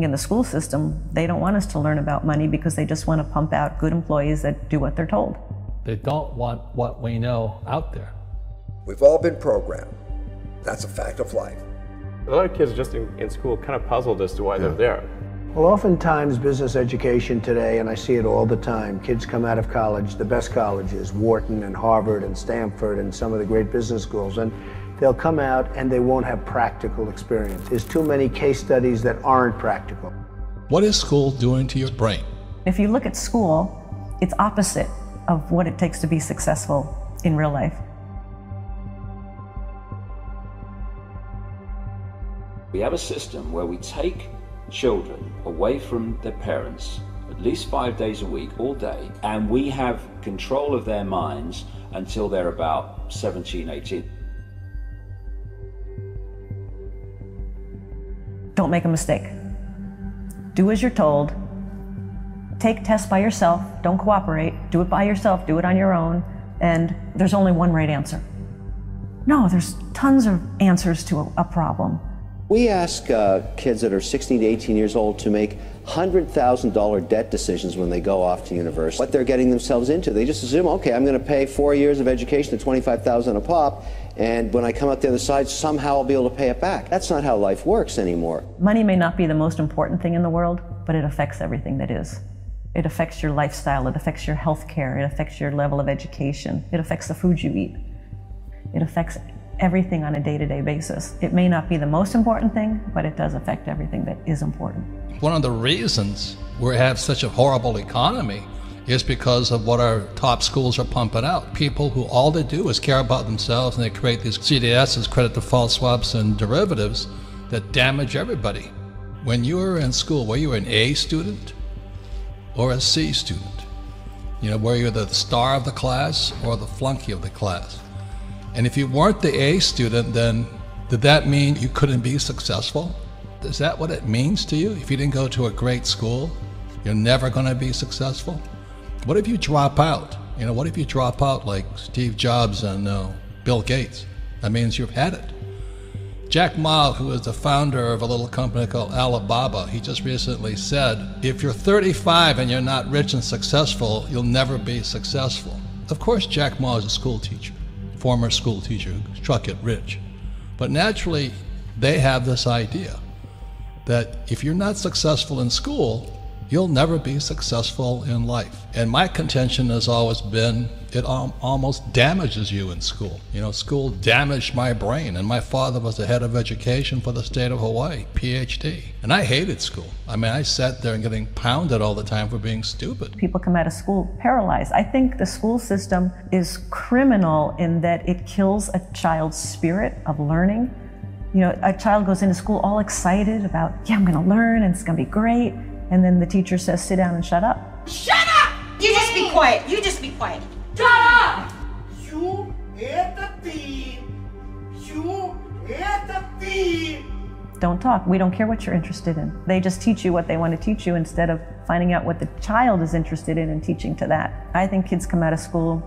In the school system, they don't want us to learn about money because they just want to pump out good employees that do what they're told. They don't want what we know out there. We've all been programmed. That's a fact of life. A lot of kids just in, in school kind of puzzled as to why yeah. they're there. Well, oftentimes business education today, and I see it all the time, kids come out of college, the best colleges, Wharton and Harvard and Stanford and some of the great business schools, and they'll come out and they won't have practical experience. There's too many case studies that aren't practical. What is school doing to your brain? If you look at school, it's opposite of what it takes to be successful in real life. We have a system where we take children away from their parents at least five days a week, all day, and we have control of their minds until they're about 17, 18. Don't make a mistake. Do as you're told. Take tests by yourself. Don't cooperate. Do it by yourself. Do it on your own. And there's only one right answer. No, there's tons of answers to a, a problem. We ask uh, kids that are 16 to 18 years old to make $100,000 debt decisions when they go off to university. What they're getting themselves into. They just assume, okay, I'm going to pay four years of education at 25000 a pop, and when I come out the other side, somehow I'll be able to pay it back. That's not how life works anymore. Money may not be the most important thing in the world, but it affects everything that is. It affects your lifestyle, it affects your health care, it affects your level of education, it affects the food you eat. It affects everything on a day to day basis. It may not be the most important thing, but it does affect everything that is important. One of the reasons we have such a horrible economy is because of what our top schools are pumping out. People who all they do is care about themselves and they create these CDSs, credit default swaps, and derivatives that damage everybody. When you were in school, were you an A student or a C student? You know, were you the star of the class or the flunky of the class? And if you weren't the A student, then did that mean you couldn't be successful? Is that what it means to you? If you didn't go to a great school, you're never going to be successful? What if you drop out? You know, what if you drop out like Steve Jobs and uh, Bill Gates? That means you've had it. Jack Ma, who is the founder of a little company called Alibaba, he just recently said, if you're 35 and you're not rich and successful, you'll never be successful. Of course, Jack Ma is a school teacher former school teacher who struck it rich. But naturally, they have this idea that if you're not successful in school, you'll never be successful in life. And my contention has always been it almost damages you in school. You know, school damaged my brain, and my father was the head of education for the state of Hawaii, PhD. And I hated school. I mean, I sat there and getting pounded all the time for being stupid. People come out of school paralyzed. I think the school system is criminal in that it kills a child's spirit of learning. You know, a child goes into school all excited about, yeah, I'm going to learn and it's going to be great and then the teacher says, sit down and shut up. Shut up! You just be quiet. You just be quiet. Shut up! You hit the thief. You hit the thief. Don't talk. We don't care what you're interested in. They just teach you what they want to teach you instead of finding out what the child is interested in and teaching to that. I think kids come out of school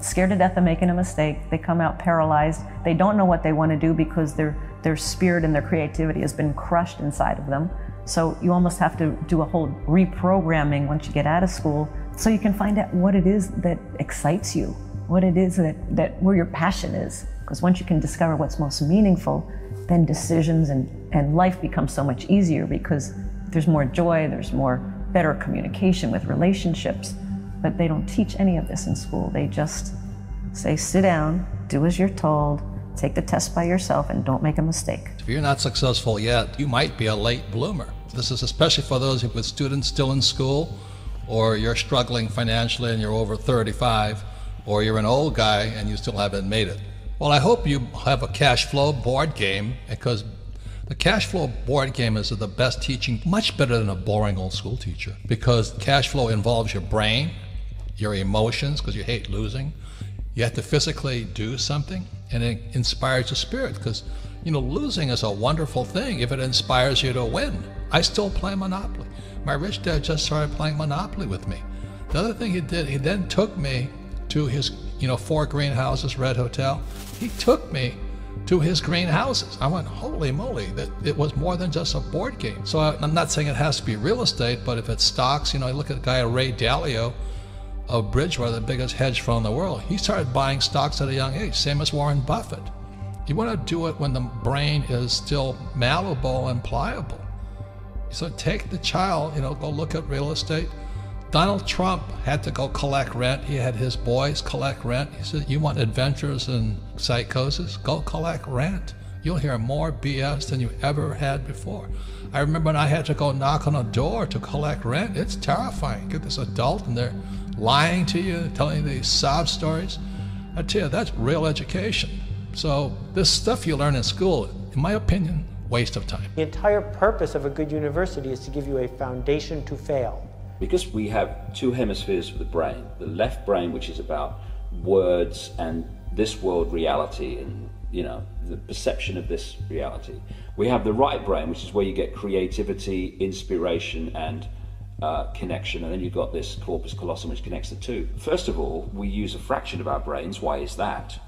scared to death of making a mistake. They come out paralyzed. They don't know what they want to do because their, their spirit and their creativity has been crushed inside of them. So you almost have to do a whole reprogramming once you get out of school so you can find out what it is that excites you, what it is that, that where your passion is. Because once you can discover what's most meaningful, then decisions and, and life becomes so much easier because there's more joy, there's more better communication with relationships. But they don't teach any of this in school. They just say, sit down, do as you're told, Take the test by yourself and don't make a mistake. If you're not successful yet, you might be a late bloomer. This is especially for those with students still in school, or you're struggling financially and you're over 35, or you're an old guy and you still haven't made it. Well, I hope you have a cash flow board game because the cash flow board game is the best teaching, much better than a boring old school teacher because cash flow involves your brain, your emotions, because you hate losing. You have to physically do something and it inspires the spirit because you know losing is a wonderful thing if it inspires you to win i still play monopoly my rich dad just started playing monopoly with me the other thing he did he then took me to his you know four greenhouses red hotel he took me to his greenhouses. I went, holy moly, that it was more than just a board game. So I, am not saying it has to be real estate, but if it's stocks, you know, I look at a guy, Ray Dalio of Bridgewater, the biggest hedge fund in the world. He started buying stocks at a young age, same as Warren Buffett. You want to do it when the brain is still malleable and pliable. So take the child, you know, go look at real estate, Donald Trump had to go collect rent. He had his boys collect rent. He said, You want adventures and psychosis? Go collect rent. You'll hear more BS than you ever had before. I remember when I had to go knock on a door to collect rent. It's terrifying. Get this adult in they're lying to you, telling you these sob stories. I tell you, that's real education. So, this stuff you learn in school, in my opinion, waste of time. The entire purpose of a good university is to give you a foundation to fail. Because we have two hemispheres of the brain the left brain, which is about words and this world reality and you know the perception of this reality we have the right brain which is where you get creativity inspiration and uh, connection and then you've got this corpus callosum which connects the two. First of all we use a fraction of our brains. Why is that?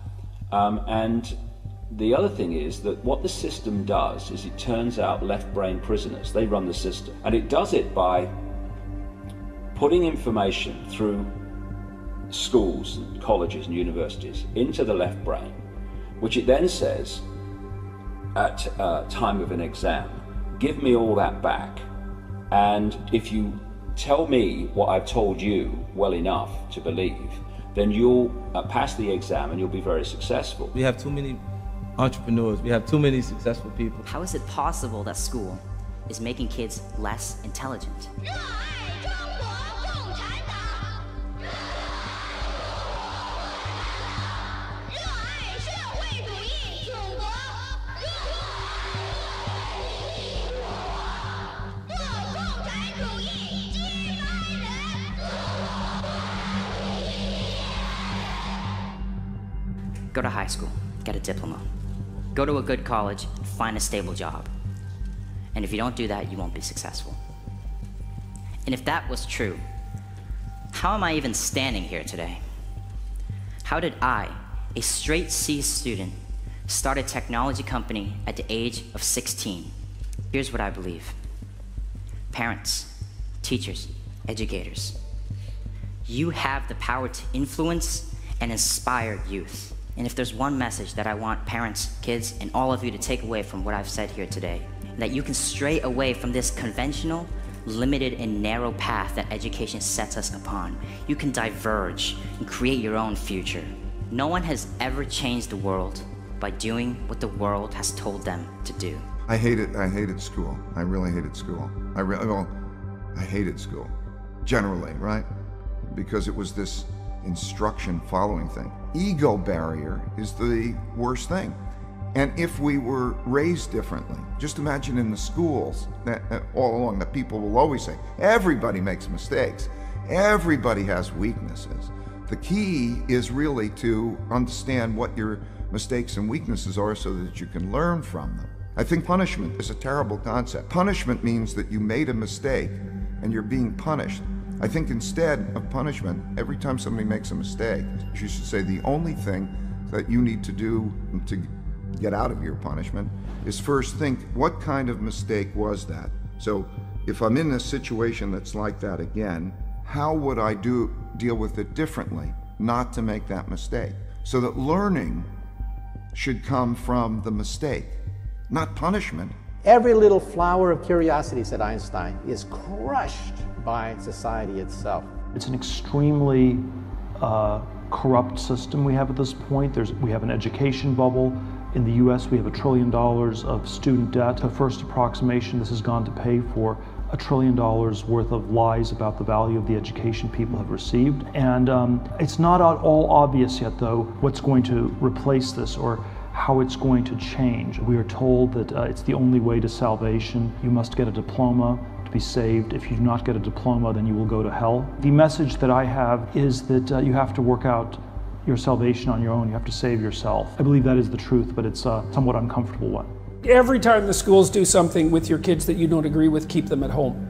Um, and the other thing is that what the system does is it turns out left brain prisoners. They run the system. And it does it by putting information through schools and colleges and universities into the left brain, which it then says at uh, time of an exam, give me all that back. And if you tell me what I've told you well enough to believe, then you'll uh, pass the exam and you'll be very successful. We have too many entrepreneurs. We have too many successful people. How is it possible that school is making kids less intelligent? Go to high school, get a diploma. Go to a good college, find a stable job. And if you don't do that, you won't be successful. And if that was true, how am I even standing here today? How did I, a straight C student, start a technology company at the age of 16? Here's what I believe parents, teachers, educators, you have the power to influence and inspire youth. And if there's one message that I want parents, kids, and all of you to take away from what I've said here today, that you can stray away from this conventional, limited, and narrow path that education sets us upon. You can diverge and create your own future. No one has ever changed the world by doing what the world has told them to do. I hated, I hated school. I really hated school. I really, well, I hated school, generally, right? Because it was this instruction following thing. Ego barrier is the worst thing. And if we were raised differently, just imagine in the schools that, all along that people will always say, everybody makes mistakes, everybody has weaknesses. The key is really to understand what your mistakes and weaknesses are so that you can learn from them. I think punishment is a terrible concept. Punishment means that you made a mistake and you're being punished. I think instead of punishment, every time somebody makes a mistake, you should say the only thing that you need to do to get out of your punishment is first think what kind of mistake was that? So if I'm in a situation that's like that again, how would I do deal with it differently not to make that mistake? So that learning should come from the mistake, not punishment. Every little flower of curiosity, said Einstein, is crushed by society itself. It's an extremely uh, corrupt system we have at this point. There's, we have an education bubble. In the US, we have a trillion dollars of student debt. A first approximation, this has gone to pay for a trillion dollars worth of lies about the value of the education people have received. And um, it's not at all obvious yet, though, what's going to replace this or how it's going to change. We are told that uh, it's the only way to salvation. You must get a diploma be saved. If you do not get a diploma, then you will go to hell. The message that I have is that uh, you have to work out your salvation on your own. You have to save yourself. I believe that is the truth, but it's a uh, somewhat uncomfortable one. Every time the schools do something with your kids that you don't agree with, keep them at home.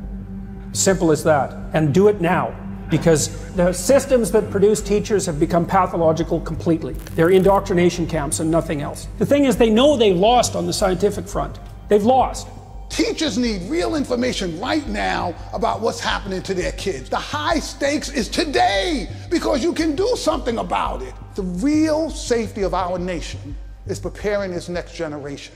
Simple as that. And do it now. because the systems that produce teachers have become pathological completely. They're indoctrination camps and nothing else. The thing is, they know they've lost on the scientific front. They've lost. Teachers need real information right now about what's happening to their kids. The high stakes is today because you can do something about it. The real safety of our nation is preparing this next generation.